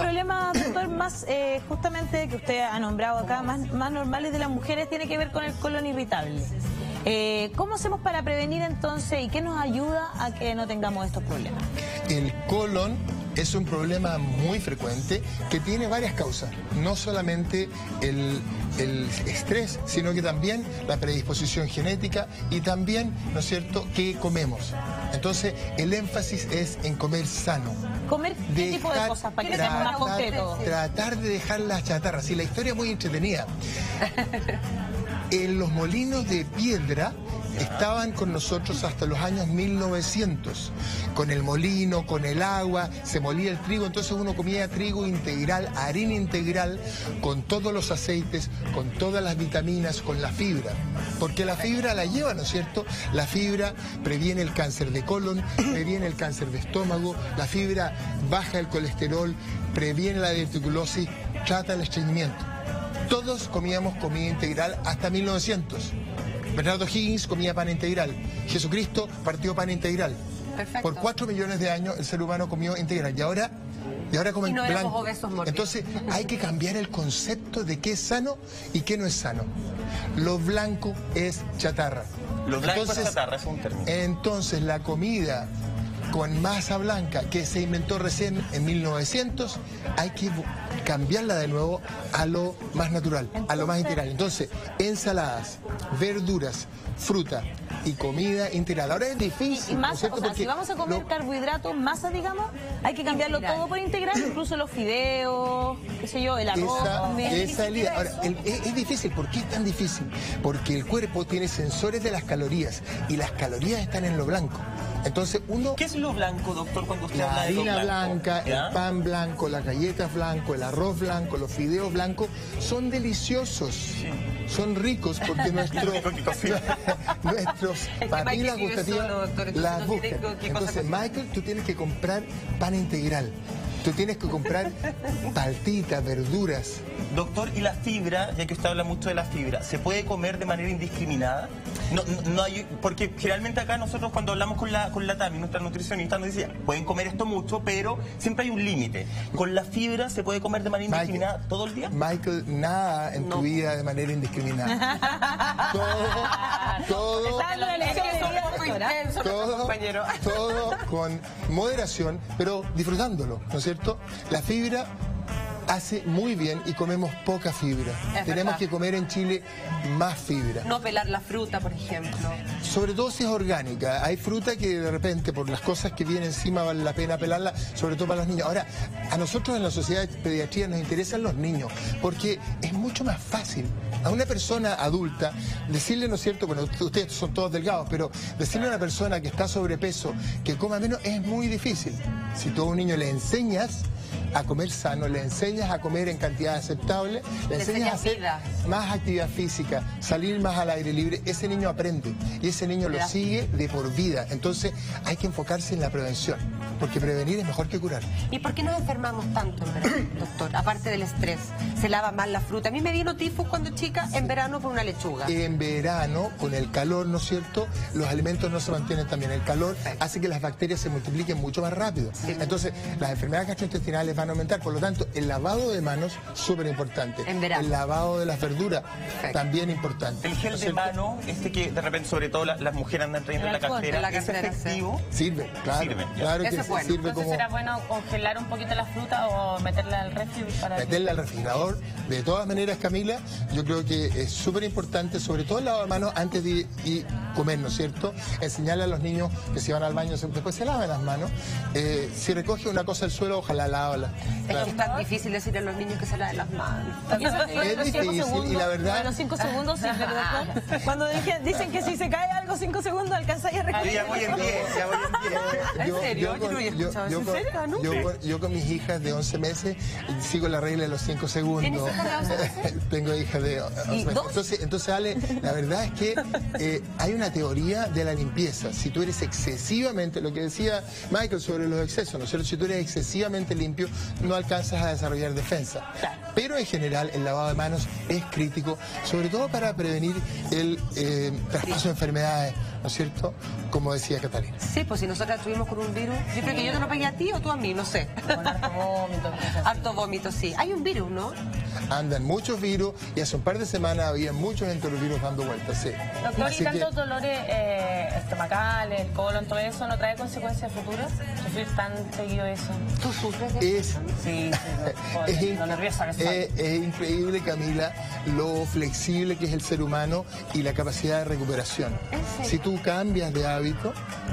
problemas, doctor, más eh, justamente que usted ha nombrado acá, más, más normales de las mujeres, tiene que ver con el colon irritable. Eh, ¿Cómo hacemos para prevenir entonces y qué nos ayuda a que no tengamos estos problemas? El colon es un problema muy frecuente que tiene varias causas, no solamente el, el estrés, sino que también la predisposición genética y también, ¿no es cierto?, qué comemos. Entonces, el énfasis es en comer sano. ¿Comer qué tipo de cosas? Para que concretos. Tratar de dejar las chatarras. Y la historia es muy entretenida. En los molinos de piedra estaban con nosotros hasta los años 1900, con el molino, con el agua, se molía el trigo, entonces uno comía trigo integral, harina integral, con todos los aceites, con todas las vitaminas, con la fibra, porque la fibra la lleva, ¿no es cierto? La fibra previene el cáncer de colon, previene el cáncer de estómago, la fibra baja el colesterol, previene la diverticulosis, trata el estreñimiento. Todos comíamos comida integral hasta 1900. Bernardo Higgins comía pan integral. Jesucristo partió pan integral. Perfecto. Por cuatro millones de años el ser humano comió integral. Y ahora, y ahora comen Y no blanco. Entonces hay que cambiar el concepto de qué es sano y qué no es sano. Lo blanco es chatarra. Lo blanco es chatarra, es un término. Entonces la comida con masa blanca que se inventó recién en 1900, hay que cambiarla de nuevo a lo más natural, a lo más integral. Entonces, ensaladas, verduras, fruta y comida integral. Ahora es difícil, Y ¿no es masa, cierto? o sea, Porque si vamos a comer lo- carbohidratos, masa, digamos, hay que cambiarlo Integral. todo por integral, incluso los fideos, qué sé yo, el arroz Esa, también. esa es idea. Ahora, el- es, es difícil. ¿Por qué es tan difícil? Porque el cuerpo tiene sensores de las calorías y las calorías están en lo blanco. Entonces uno... ¿Qué es lo blanco, doctor, cuando usted La habla de lo harina blanca, ¿Ya? el pan blanco, las galletas blanco, el arroz blanco, los fideos blancos son deliciosos. Son ricos porque nuestro, nuestros papilas gustativas solo, doctor, entonces las no buscan. Entonces. Michael, tú tienes que comprar pan integral. Tú tienes que comprar paltitas, verduras. Doctor, ¿y la fibra, ya que usted habla mucho de la fibra, se puede comer de manera indiscriminada? No, no, no hay, porque generalmente acá nosotros cuando hablamos con la, con la Tami, nuestra nutricionista, nos decía, pueden comer esto mucho, pero siempre hay un límite. ¿Con la fibra se puede comer de manera indiscriminada Michael, todo el día? Michael, nada en tu vida de manera indiscriminada. todo, todo, Doctora. intenso, todo con moderación, pero disfrutándolo, ¿no es cierto? La fibra hace muy bien y comemos poca fibra. Es Tenemos verdad. que comer en Chile más fibra. No pelar la fruta, por ejemplo. Sobre todo si es orgánica. Hay fruta que de repente, por las cosas que vienen encima, vale la pena pelarla, sobre todo para los niños. Ahora, a nosotros en la sociedad de pediatría nos interesan los niños, porque es mucho más fácil a una persona adulta decirle, ¿no es cierto? Bueno, ustedes son todos delgados, pero decirle a una persona que está sobrepeso que coma menos es muy difícil. Si tú a un niño le enseñas a comer sano, le enseñas a comer en cantidad aceptable, le Le enseñas a hacer vida. más actividad física, salir más al aire libre, ese niño aprende y ese niño lo sigue de por vida. Entonces hay que enfocarse en la prevención, porque prevenir es mejor que curar. ¿Y por qué nos enfermamos tanto doctor? Aparte del estrés. Se lava mal la fruta. A mí me vino tifus cuando chica en verano por una lechuga. En verano, con el calor, ¿no es cierto? Los alimentos no se mantienen también. El calor hace que las bacterias se multipliquen mucho más rápido. Entonces, las enfermedades gastrointestinales van a aumentar. Por lo tanto, el lavado de manos, súper importante. En verano. El lavado de las verduras, Perfecto. también importante. El gel ¿No es de cierto? mano, este que de repente, sobre todo la- las mujeres andan trayendo en la cartera, la ¿es cartera, sí. efectivo? Sirve, claro. Sirve, claro que Eso es sí, bueno. sirve Entonces como... será bueno congelar un poquito la fruta o meterla al refri para que- meterla al refrigerador. De todas maneras, Camila, yo creo que es súper importante, sobre todo el lavado de manos antes de ir comer, ¿no es cierto? Enseñarle a los niños que si van al baño, después se laven las manos. Eh, si recoge una cosa del suelo, ojalá lávala. Es que es tan difícil decirle a los niños que se laven las manos. Es cinco difícil, y la verdad- bueno, los cinco segundos sí, ¿verdad? Cuando dije- dicen que si se cae algo cinco segundos alcanzáis a Yo recoger. ya voy en 10, ya voy en 10. ¿En serio? Yo no había escuchado eso. ¿En con- serio, no? yo con- yo con mis hijas de 11 meses sigo la regla de los 5 segundos. ¿Tienes hijas de 11 Tengo hijas de 11 ¿Y meses. Entonces, entonces, Ale, la verdad es que eh, hay una teoría de la limpieza. Si tú eres excesivamente, lo que decía Michael sobre los excesos, ¿no es cierto? Si tú eres excesivamente limpio, no alcanzas a desarrollar defensa. Pero en general, el lavado de manos es crítico, sobre todo para prevenir el eh, traspaso de enfermedades ¿no es cierto? Como decía Catalina. Sí, pues si nosotras estuvimos con un virus, yo creo que yo te lo pegué a ti o tú a mí, no sé. Con harto vómito. Harto sí. Hay un virus, ¿no? Andan muchos virus y hace un par de semanas había muchos enterovirus dando vueltas, sí. Doctor, Así ¿y que- tantos dolores eh, estomacales, el colon, todo eso, no trae consecuencias futuras? Sufrir tan seguido eso. ¿Tú sufres de es, Sí, sí, joder, es, in- lo nerviosa que soy. es- es increíble, Camila, lo flexible que es el ser humano y la capacidad de recuperación. Si tú cambias de hábito,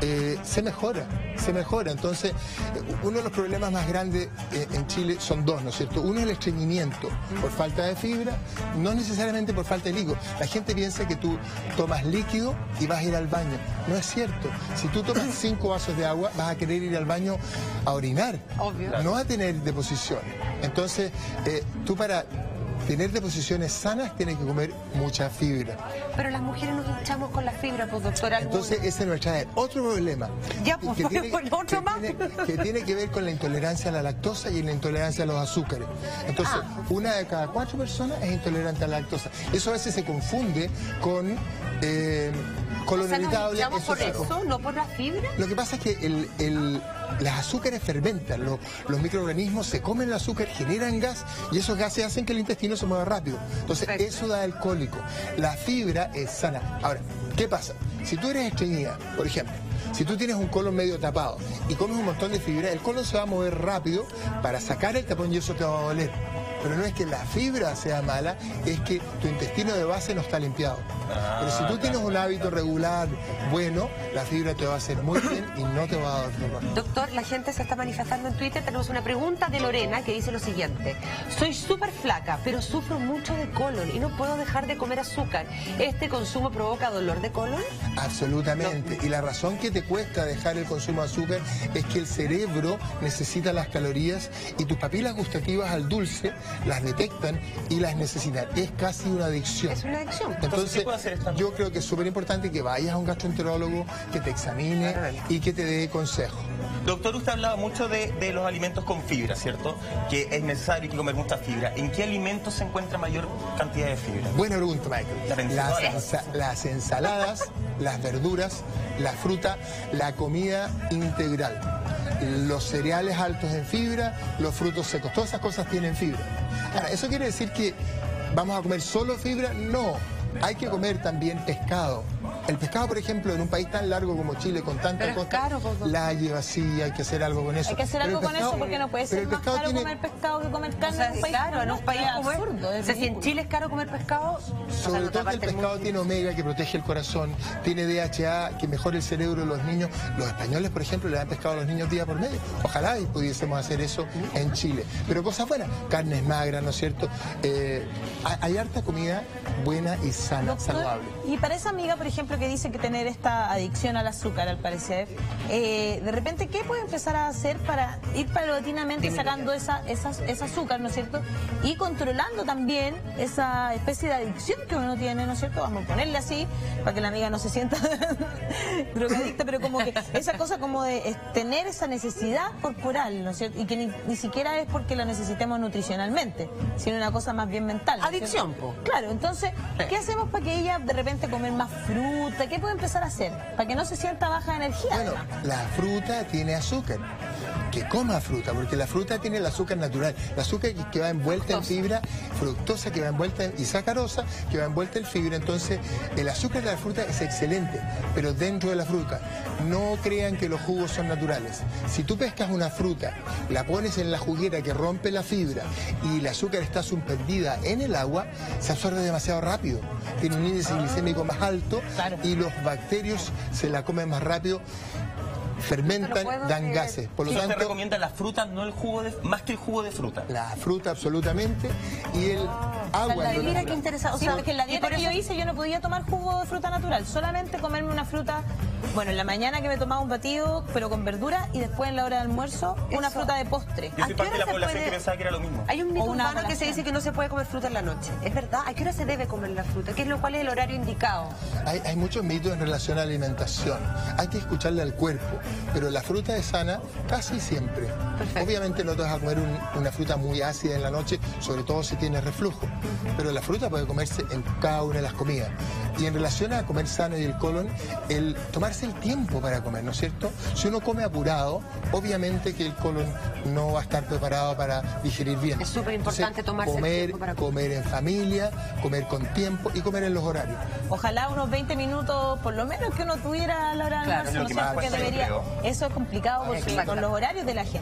eh, se mejora, se mejora. Entonces, eh, uno de los problemas más grandes eh, en Chile son dos, ¿no es cierto? Uno es el estreñimiento por falta de fibra, no necesariamente por falta de líquido. La gente piensa que tú tomas líquido y vas a ir al baño. No es cierto. Si tú tomas cinco vasos de agua, vas a querer ir al baño a orinar. Obvio. No a tener deposiciones. Entonces, eh, tú para tener deposiciones sanas tienes que comer mucha fibra. Pero las mujeres nos hinchamos con la fibra, pues doctora. Entonces, ese nos trae otro problema. Ya, pues, que tiene, pues, otro que más. tiene- que tiene que ver con la intolerancia a la lactosa y la intolerancia a los azúcares. Entonces, Ah. una de cada cuatro personas es intolerante a la lactosa. Eso a veces se confunde con eh, colon o sea, nos por eso, no por la fibra. Lo que pasa es que el, el- las azúcares fermentan, lo- los microorganismos se comen el azúcar, generan gas y esos gases hacen que el intestino se mueva rápido. Entonces Perfecto. eso da el cólico. La fibra es sana. Ahora, ¿qué pasa? Si tú eres estreñida, por ejemplo, si tú tienes un colon medio tapado y comes un montón de fibra, el colon se va a mover rápido para sacar el tapón y eso te va a doler. Pero no es que la fibra sea mala, es que tu intestino de base no está limpiado. Pero si tú tienes un hábito regular, bueno, la fibra te va a hacer muy bien y no te va a dar dolor. Doctor, la gente se está manifestando en Twitter. Tenemos una pregunta de Lorena que dice lo siguiente. Soy súper flaca, pero sufro mucho de colon y no puedo dejar de comer azúcar. ¿Este consumo provoca dolor de colon? Absolutamente. Y la razón que te cuesta dejar el consumo de azúcar es que el cerebro necesita las calorías y tus papilas gustativas al dulce las detectan y las necesitan. Es casi una adicción. Es una adicción. Entonces, Entonces, ¿qué puede hacer esta yo creo que es súper importante que vayas a un gastroenterólogo, que te examine y que te dé consejos. Doctor, usted hablaba mucho de, de los alimentos con fibra, ¿cierto? Que es necesario que comer mucha fibra. ¿En qué alimentos se encuentra mayor cantidad de fibra? Buena pregunta, Michael. La Las, ensa- las ensaladas, las verduras, la fruta, la comida integral. Los cereales altos en fibra, los frutos secos, todas esas cosas tienen fibra. Ahora, ¿eso quiere decir que vamos a comer solo fibra? No, hay que comer también pescado. El pescado, por ejemplo, en un país tan largo como Chile, con tanta Pero es costa, caro, pues, doctor. la lleva así, hay que hacer algo con eso. Hay que hacer algo el con pescado- eso porque no puede ser más pescado caro tiene- comer pescado que comer carne O sea, en un país claro, en un país absurdo, es O sea, si en. Chile es caro comer pescado, o sea, en Sobre todo que el pescado tiene omega que protege el corazón, tiene DHA que mejora el cerebro de los niños. Los españoles, por ejemplo, le dan pescado a los niños día por medio. Ojalá y pudiésemos hacer eso en Chile. Pero cosas buenas, carnes magras, ¿no es cierto? Eh, hay, hay harta comida buena y sana, Doctor, saludable. Y para esa amiga, por ejemplo, que dice que tener esta adicción al azúcar, al parecer, eh, de repente, ¿qué puede empezar a hacer para ir paulatinamente sacando esa, esa, ese azúcar, ¿no es cierto? Y controlando también esa especie de adicción que uno tiene, ¿no es cierto? Vamos a ponerle así, para que la amiga no se sienta drogadicta, pero como que esa cosa como de tener esa necesidad corporal, ¿no es cierto? Y que ni, ni siquiera es porque la necesitemos nutricionalmente, sino una cosa más bien mental. ¿no? Adicción, po. Claro, entonces, ¿qué hacemos para que ella de repente comer más fruta? ¿Qué puede empezar a hacer? Para que no se sienta baja de energía. Bueno, la fruta tiene azúcar. Que coma fruta, porque la fruta tiene el azúcar natural. El azúcar que, va envuelta en fibra, fructosa que va envuelta en, y sacarosa que va envuelta en fibra. Entonces, el azúcar de la fruta es excelente, pero dentro de la fruta. No crean que los jugos son naturales. Si tú pescas una fruta, la pones en la juguera que rompe la fibra y el azúcar está suspendida en el agua, se absorbe demasiado rápido. Tiene un índice glicémico más alto y los bacterios se la comen más rápido, fermentan, dan gases. Por lo Entonces, tanto, recomienda la fruta, no el jugo de, más que el jugo de fruta. la fruta absolutamente y el agua. Lo mira qué interesante. O Sí, sea, porque en la dieta que yo hice yo no podía tomar jugo de fruta natural, solamente comerme una fruta, bueno, en la mañana que me tomaba un batido, pero con verdura, y después en la hora de almuerzo, una Eso. fruta de postre. Yo ¿A soy parte de la población puede- que pensaba que era lo mismo. Hay un mito urbano que se dice que no se puede comer fruta en la noche. ¿Es verdad? ¿A qué hora se debe comer la fruta? ¿Qué es lo cuál es el horario indicado? Hay, hay muchos mitos en relación a la alimentación. Hay que escucharle al cuerpo, pero la fruta es sana casi siempre. Perfecto. Obviamente no te vas a comer un- una fruta muy ácida en la noche, sobre todo si tienes reflujo. Pero la fruta puede comerse en cada una de las comidas. Y en relación a comer sano y el colon, el tomarse el tiempo para comer, ¿no es cierto? Si uno come apurado, obviamente que el colon no va a estar preparado para digerir bien. Es súper importante tomarse el comer, tiempo para comer. comer en familia, comer con tiempo y comer en los horarios. Ojalá unos 20 minutos, por lo menos que uno tuviera a la hora de Claro, almuerzo, lo ¿no que sé, más porque cuesta, yo debería. creo. Eso es complicado porque con los horarios de la gente.